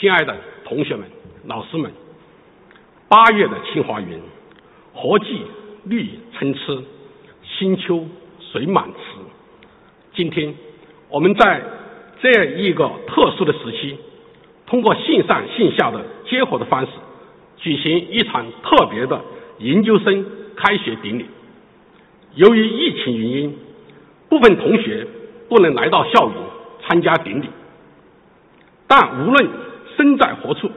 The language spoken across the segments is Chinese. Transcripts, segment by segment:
亲爱的同学们、老师们，八月的清华园，何计绿参差，新秋水满池。今天我们在这样一个特殊的时期，通过线上线下的结合的方式，举行一场特别的研究生开学典礼。由于疫情原因，部分同学不能来到校园参加典礼，但无论身在何处，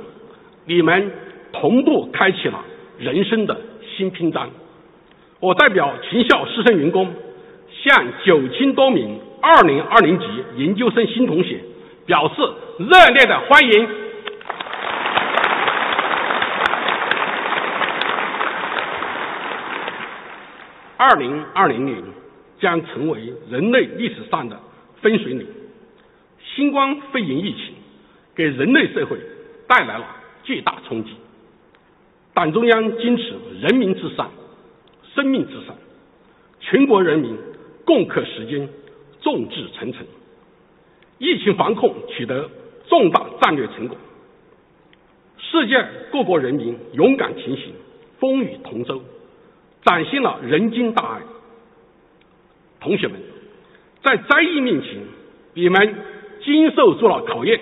你们同步开启了人生的新篇章。我代表全校师生员工，向九千多名二零二零级研究生新同学表示热烈的欢迎。二零二零年将成为人类历史上的分水岭。新冠肺炎疫情给人类社会带来了巨大冲击。党中央坚持人民至上、生命至上，全国人民共克时艰、众志成城，疫情防控取得重大战略成果。世界各国人民勇敢前行，风雨同舟。展现了人间大爱。同学们，在灾疫面前，你们经受住了考验，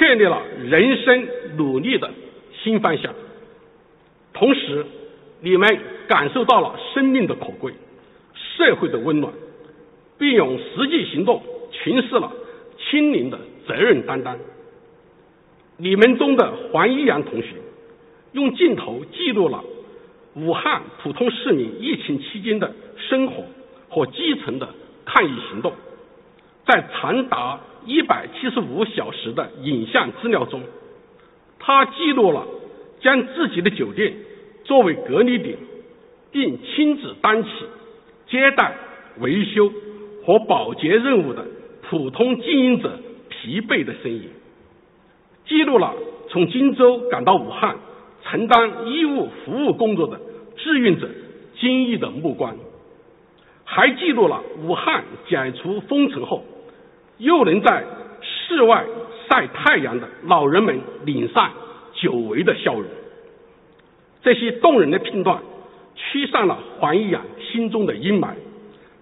确立了人生努力的新方向。同时，你们感受到了生命的可贵、社会的温暖，并用实际行动诠释了青年的责任担当。你们中的黄一阳同学，用镜头记录了。武汉普通市民疫情期间的生活和基层的抗疫行动，在长达一百七十五小时的影像资料中，他记录了将自己的酒店作为隔离点，并亲自担起接待、维修和保洁任务的普通经营者疲惫的身影，记录了从荆州赶到武汉。承担医务服务工作的志愿者坚毅的目光，还记录了武汉解除封城后又能在室外晒太阳的老人们脸上久违的笑容。这些动人的片段驱散了黄一阳心中的阴霾，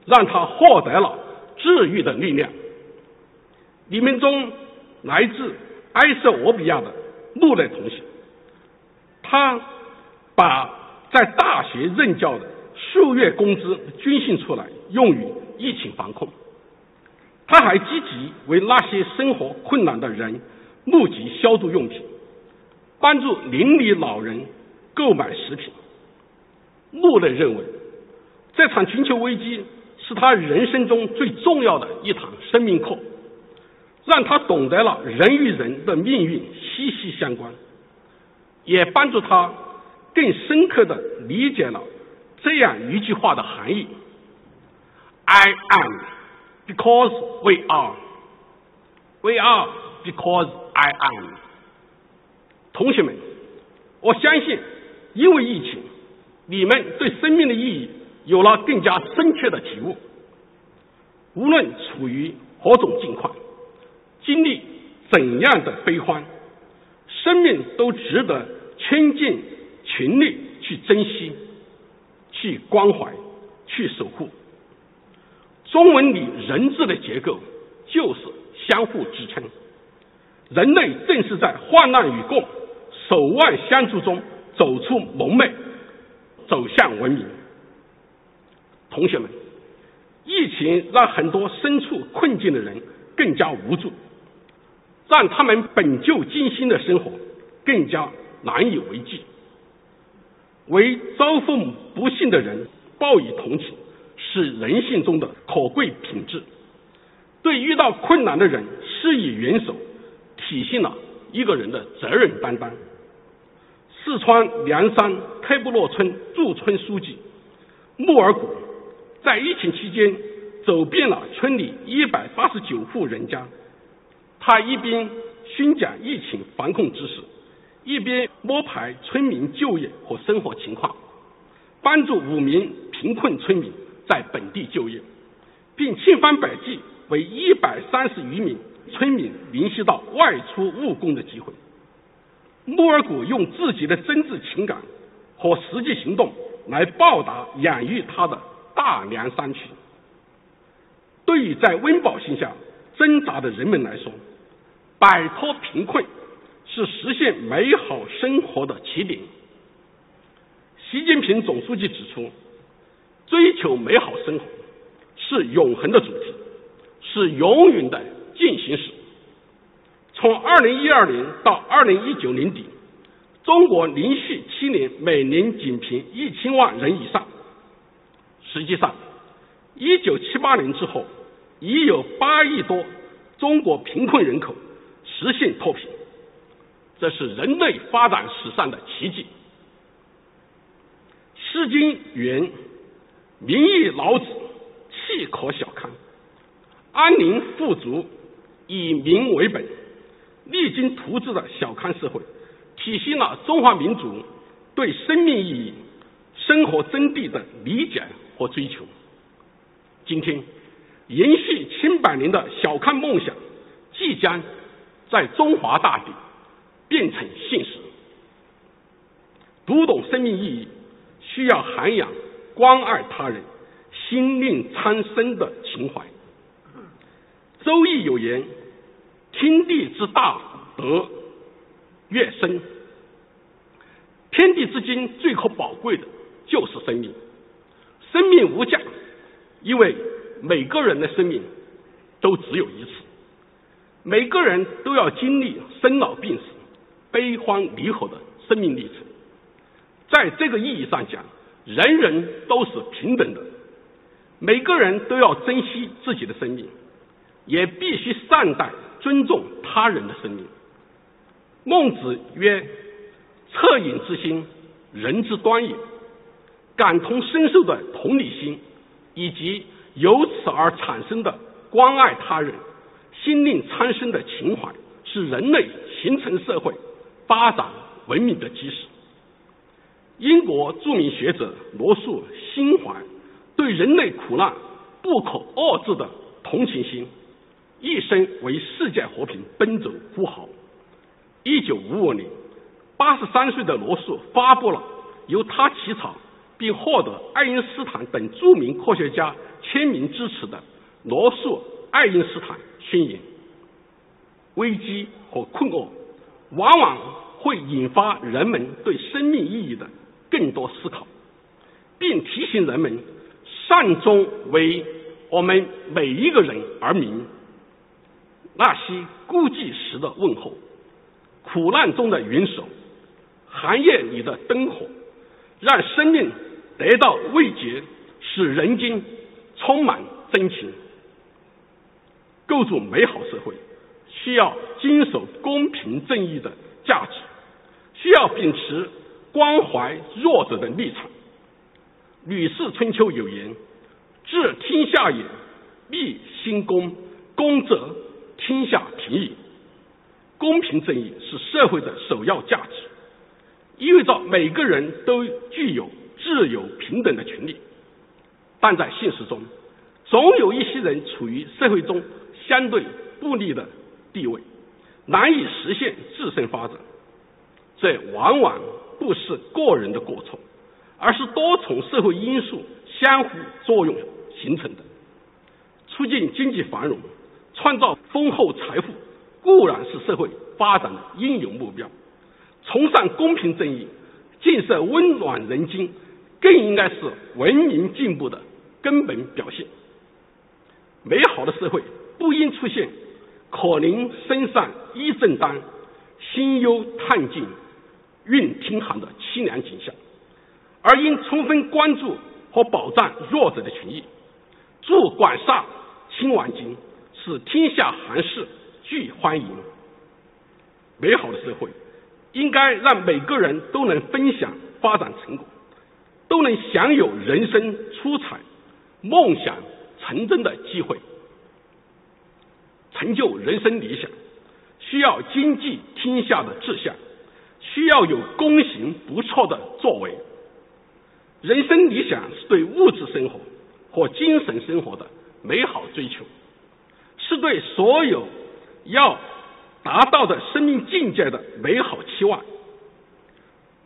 让他获得了治愈的力量。你们中来自埃塞俄比亚的穆勒同学。他把在大学任教的数月工资捐献出来，用于疫情防控。他还积极为那些生活困难的人募集消毒用品，帮助邻里老人购买食品。穆勒认为，这场全球危机是他人生中最重要的一堂生命课，让他懂得了人与人的命运息息相关。也帮助他更深刻的理解了这样一句话的含义：“I am because we are, we are because I am。”同学们，我相信，因为疫情，你们对生命的意义有了更加深切的体悟。无论处于何种境况，经历怎样的悲欢，生命都值得。倾尽全力去珍惜、去关怀、去守护。中文里“人”字的结构就是相互支撑。人类正是在患难与共、守望相助中走出蒙昧，走向文明。同学们，疫情让很多身处困境的人更加无助，让他们本就艰辛的生活更加。难以为继，为遭逢不幸的人报以同情，是人性中的可贵品质；对遇到困难的人施以援手，体现了一个人的责任担当。四川凉山开布洛村驻村书记穆尔古在疫情期间走遍了村里一百八十九户人家，他一边宣讲疫情防控知识。一边摸排村民就业和生活情况，帮助五名贫困村民在本地就业，并千方百计为一百三十余名村民联系到外出务工的机会。木尔谷用自己的真挚情感和实际行动来报答养育他的大凉山区。对于在温饱线下挣扎的人们来说，摆脱贫困是实现美好生活的起点。习近平总书记指出，追求美好生活是永恒的主题，是永远的进行时。从二零一二年到二零一九年底，中国连续七年每年仅凭一千万人以上。实际上，一九七八年之后，已有八亿多中国贫困人口实现脱贫，这是人类发展史上的奇迹。《诗经》云：“民以老子，气可小康。”安宁富足，以民为本。励精图治的小康社会，体现了中华民族对生命意义、生活真谛的理解和追求。今天，延续千百年的小康梦想，即将在中华大地变成现实。读懂生命意义，需要涵养关爱他人、心令苍生的情怀。周易有言。天地之大，德越深。天地之间最可宝贵的就是生命。生命无价，因为每个人的生命都只有一次。每个人都要经历生老病死、悲欢离合的生命历程。在这个意义上讲，人人都是平等的。每个人都要珍惜自己的生命，也必须善待。尊重他人的生命。孟子曰：“恻隐之心，人之端也。”感同身受的同理心，以及由此而产生的关爱他人、心令苍生的情怀，是人类形成社会、发展文明的基石。英国著名学者罗素心怀对人类苦难不可遏制的同情心。一生为世界和平奔走呼号。一九五五年，八十三岁的罗素发布了由他起草并获得爱因斯坦等著名科学家签名支持的《罗素爱因斯坦宣言》。危机和困厄往往会引发人们对生命意义的更多思考，并提醒人们善终为我们每一个人而鸣。那些孤寂时的问候，苦难中的援手，寒夜里的灯火，让生命得到慰藉，使人间充满真情。构筑美好社会，需要坚守公平正义的价值，需要秉持关怀弱者的立场。《吕氏春秋》有言：“治天下也，立新公，公则。”天下平矣，公平正义是社会的首要价值，意味着每个人都具有自由平等的权利。但在现实中，总有一些人处于社会中相对不利的地位，难以实现自身发展。这往往不是个人的过错，而是多重社会因素相互作用形成的。促进经济繁荣。创造丰厚财富固然是社会发展的应有目标，崇尚公平正义、建设温暖人间，更应该是文明进步的根本表现。美好的社会不应出现可怜身上衣正单、心忧炭尽运天寒的凄凉景象，而应充分关注和保障弱者的权益，助广厦兴晚金。使天下寒士俱欢迎。美好的社会应该让每个人都能分享发展成果，都能享有人生出彩、梦想成真的机会。成就人生理想，需要经济天下的志向，需要有公行不错的作为。人生理想是对物质生活和精神生活的美好追求。是对所有要达到的生命境界的美好期望。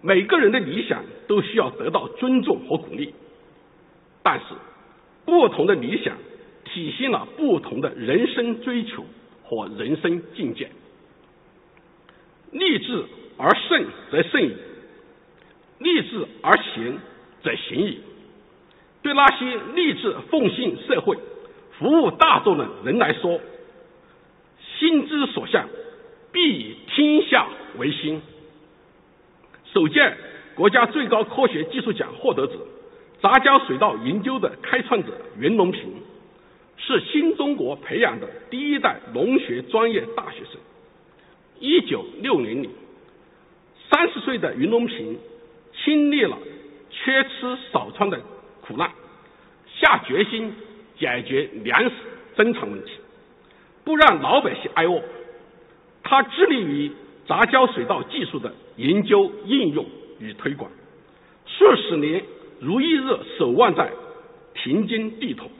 每个人的理想都需要得到尊重和鼓励，但是不同的理想体现了不同的人生追求和人生境界。立志而胜则胜矣，立志而行则行矣。对那些立志奉献社会、服务大众的人来说，心之所向，必以天下为心。首届国家最高科学技术奖获得者、杂交水稻研究的开创者袁隆平，是新中国培养的第一代农学专业大学生。一九六零年，三十岁的袁隆平经历了缺吃少穿的苦难，下决心解决粮食增产问题，不让老百姓挨饿。他致力于杂交水稻技术的研究、应用与推广，数十年如一日守望在田间地头，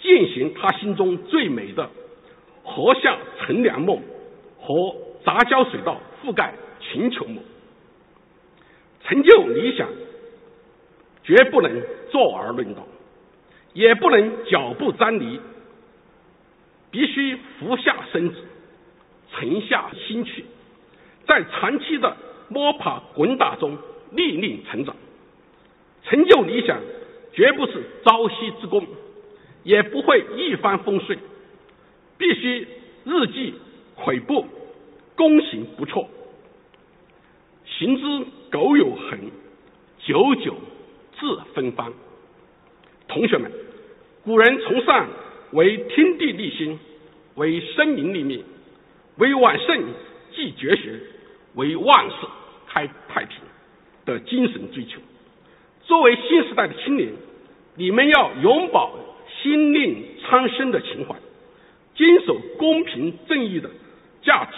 践行他心中最美的“禾下乘凉梦”和。杂交水稻覆盖全球梦，成就理想绝不能坐而论道，也不能脚步沾泥，必须俯下身子，沉下心去，在长期的摸爬滚打中历练成长。成就理想绝不是朝夕之功，也不会一帆风顺，必须日积跬步。功行不辍，行之苟有恒，久久自芬芳。同学们，古人崇尚为天地立心，为生民立命，为万圣继绝学，为万世开太平的精神追求。作为新时代的青年，你们要永葆心令苍生的情怀，坚守公平正义的价值。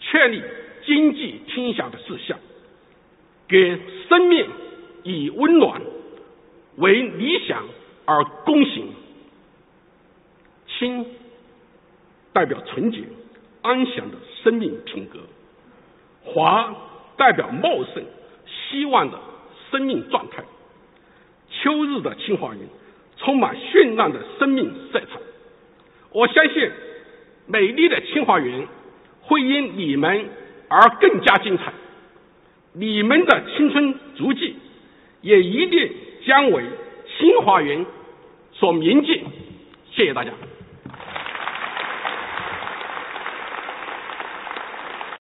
确立经济天下的志向，给生命以温暖，为理想而躬行。清代表纯洁安详的生命品格，华代表茂盛希望的生命状态。秋日的清华园充满绚烂的生命色彩。我相信美丽的清华园。会因你们而更加精彩，你们的青春足迹也一定将为清华园所铭记。谢谢大家。